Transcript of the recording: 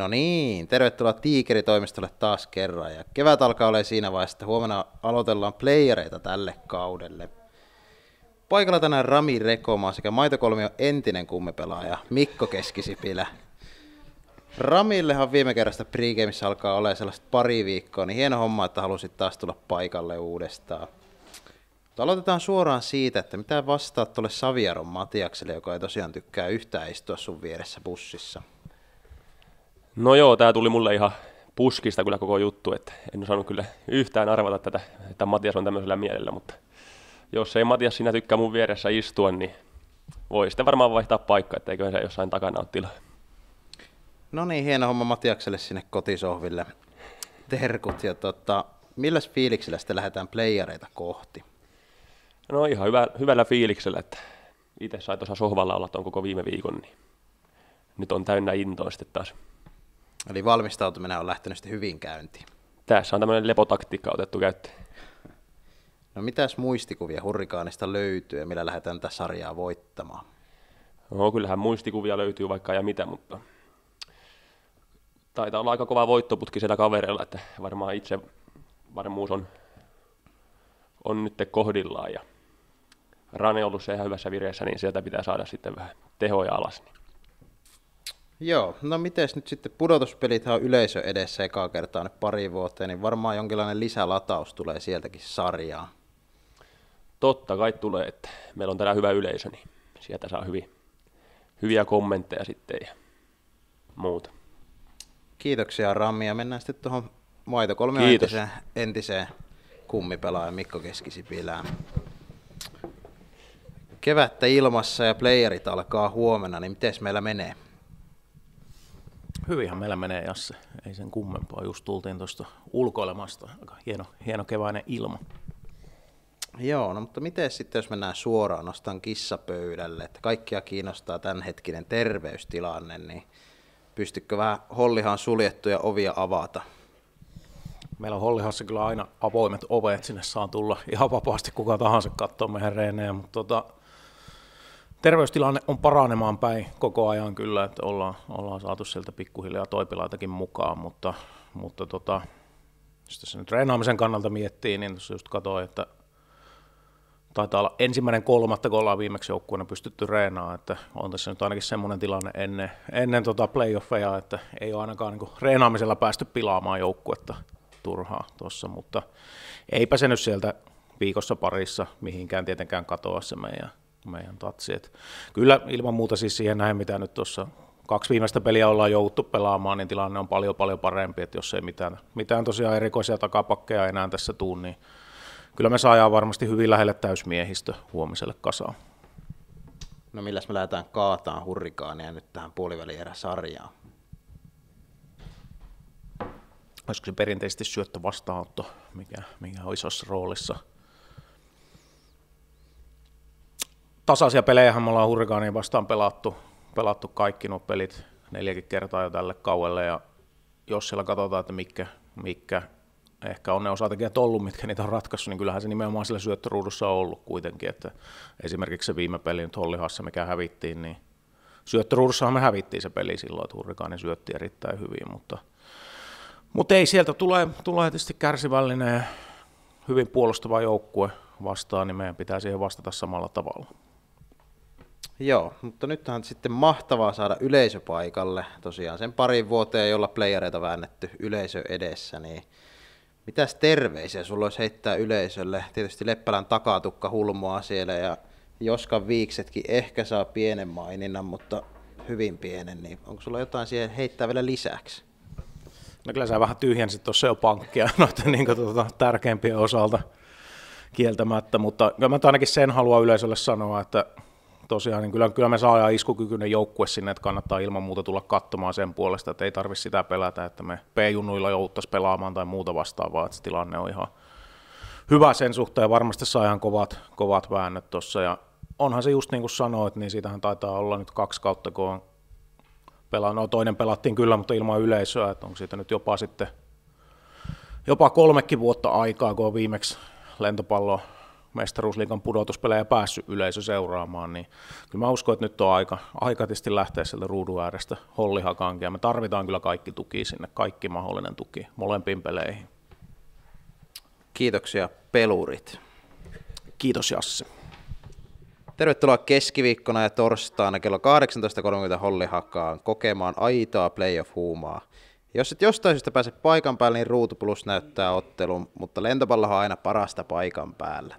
No niin, tervetuloa Tiikeritoimistolle taas kerran. Ja kevät alkaa olla siinä vaiheessa, että huomenna aloitellaan playereita tälle kaudelle. Paikalla tänään Rami Rekoma sekä Maitokolmio entinen kummipelaaja Mikko Keskisipilä. Ramillehan viime kerrasta pregameissa alkaa olla sellaista pari viikkoa, niin hieno homma, että halusit taas tulla paikalle uudestaan. Mutta aloitetaan suoraan siitä, että mitä vastaat tuolle Saviaron Matiakselle, joka ei tosiaan tykkää yhtään istua sun vieressä bussissa. No joo, tämä tuli mulle ihan puskista kyllä koko juttu, että en osannut kyllä yhtään arvata tätä, että Matias on tämmöisellä mielellä, mutta jos ei Matias siinä tykkää mun vieressä istua, niin voi sitten varmaan vaihtaa paikkaa, etteikö se jossain takana ole tilaa. No niin, hieno homma Matiakselle sinne kotisohville. Terkut ja tota, milläs fiiliksellä sitten lähdetään playereita kohti? No ihan hyvä, hyvällä fiiliksellä, että itse sai tuossa sohvalla olla tuon koko viime viikon, niin nyt on täynnä intoa sitten taas. Eli valmistautuminen on lähtenyt sitten hyvin käyntiin. Tässä on tämmöinen lepotaktiikka otettu käyttöön. No mitäs muistikuvia Hurrikaanista löytyy ja millä lähdetään tätä sarjaa voittamaan? No kyllähän muistikuvia löytyy vaikka ja mitä, mutta taitaa olla aika kova voittoputki siellä kavereilla, että varmaan itse varmuus on, on nyt kohdillaan ja Rane on ollut se ihan hyvässä vireessä, niin sieltä pitää saada sitten vähän tehoja alas. Niin. Joo, no miten nyt sitten pudotuspelit on yleisö edessä ekaa kertaa nyt pari vuotta, niin varmaan jonkinlainen lisälataus tulee sieltäkin sarjaan. Totta kai tulee, että meillä on täällä hyvä yleisö, niin sieltä saa hyvin, hyviä kommentteja sitten ja muuta. Kiitoksia Rami ja mennään sitten tuohon Maito kolme entiseen, entiseen kummipelaajan Mikko Keskisipilään. Kevättä ilmassa ja playerit alkaa huomenna, niin miten meillä menee? Hyvinhän meillä menee Jasse, ei sen kummempaa. Just tultiin tuosta ulkoilemasta, aika hieno, hieno keväinen ilma. Joo, no mutta miten sitten, jos mennään suoraan, nostan kissapöydälle, että kaikkia kiinnostaa tämänhetkinen terveystilanne, niin pystykö vähän Hollihan suljettuja ovia avata? Meillä on Hollihassa kyllä aina avoimet ovet, sinne saa tulla ihan vapaasti kuka tahansa katsoa meidän reenejä, mutta tota, terveystilanne on paranemaan päin koko ajan. Kyllä, että ollaan, ollaan saatu sieltä pikkuhiljaa toipilaitakin mukaan, mutta, mutta tota, jos tässä nyt treenaamisen kannalta miettii, niin tuossa just katsoin, että taitaa olla ensimmäinen kolmatta, kun ollaan viimeksi joukkueena pystytty reenaamaan, että on tässä nyt ainakin semmoinen tilanne ennen, ennen tota playoffeja, että ei ole ainakaan niin reenaamisella päästy pilaamaan joukkuetta turhaa tuossa, mutta eipä se nyt sieltä viikossa parissa mihinkään tietenkään katoa se meidän, meidän tatsi. Et kyllä ilman muuta siis siihen näin, mitä nyt tuossa kaksi viimeistä peliä ollaan jouduttu pelaamaan, niin tilanne on paljon paljon parempi, että jos ei mitään, mitään tosiaan erikoisia takapakkeja enää tässä tuu, niin kyllä me saadaan varmasti hyvin lähelle täysmiehistö huomiselle kasaan. No milläs me lähdetään kaataan hurrikaania nyt tähän puolivälierä-sarjaan? Olisiko se perinteisesti syöttö vastaanotto, mikä, mikä on isossa roolissa. Tasaisia pelejä me ollaan hurrikaaniin vastaan pelattu, pelattu kaikki nuo pelit neljäkin kertaa jo tälle kauelle ja jos siellä katsotaan, että mikä, mikä ehkä on ne osatekijät ollut, mitkä niitä on ratkaissut, niin kyllähän se nimenomaan sillä syöttöruudussa on ollut kuitenkin, että esimerkiksi se viime peli nyt Hollihassa, mikä hävittiin, niin syöttöruudussahan me hävittiin se peli silloin, että Hurrikaani syötti erittäin hyvin, mutta, mutta ei sieltä tulee, tulee tietysti kärsivällinen hyvin puolustava joukkue vastaan, niin meidän pitää siihen vastata samalla tavalla. Joo, mutta nyt on sitten mahtavaa saada yleisöpaikalle. Tosiaan sen parin vuoteen, jolla playereita väännetty yleisö edessä, niin Mitäs terveisiä sulla olisi heittää yleisölle? Tietysti Leppälän takatukka hulmoa siellä ja Joskan viiksetkin ehkä saa pienen maininnan, mutta hyvin pienen, niin onko sulla jotain siihen heittää vielä lisäksi? No kyllä sä vähän tyhjensit tuossa jo pankkia noiden niin tuota, tärkeimpien osalta kieltämättä, mutta kyllä mä ainakin sen haluan yleisölle sanoa, että tosiaan, niin kyllä, kyllä me saadaan iskukykyinen joukkue sinne, että kannattaa ilman muuta tulla katsomaan sen puolesta, että ei tarvitse sitä pelätä, että me P-junnuilla jouduttaisiin pelaamaan tai muuta vastaavaa, että tilanne on ihan hyvä sen suhteen, varmasti saa ihan kovat, kovat väännöt tuossa, ja onhan se just niin kuin sanoit, niin siitähän taitaa olla nyt kaksi kautta, kun on pelaa, no toinen pelattiin kyllä, mutta ilman yleisöä, että onko siitä nyt jopa sitten jopa kolmekin vuotta aikaa, kun on viimeksi lentopallo mestaruusliikan pudotuspelejä päässyt yleisö seuraamaan, niin kyllä mä uskon, että nyt on aika, aika tietysti lähteä sieltä ruudun äärestä hollihakaankin, ja me tarvitaan kyllä kaikki tuki sinne, kaikki mahdollinen tuki molempiin peleihin. Kiitoksia pelurit. Kiitos Jassi. Tervetuloa keskiviikkona ja torstaina kello 18.30 Hollihakaan kokemaan aitaa playoff-huumaa. Jos et jostain syystä pääse paikan päälle, niin Ruutu Plus näyttää ottelun, mutta lentopallo on aina parasta paikan päällä.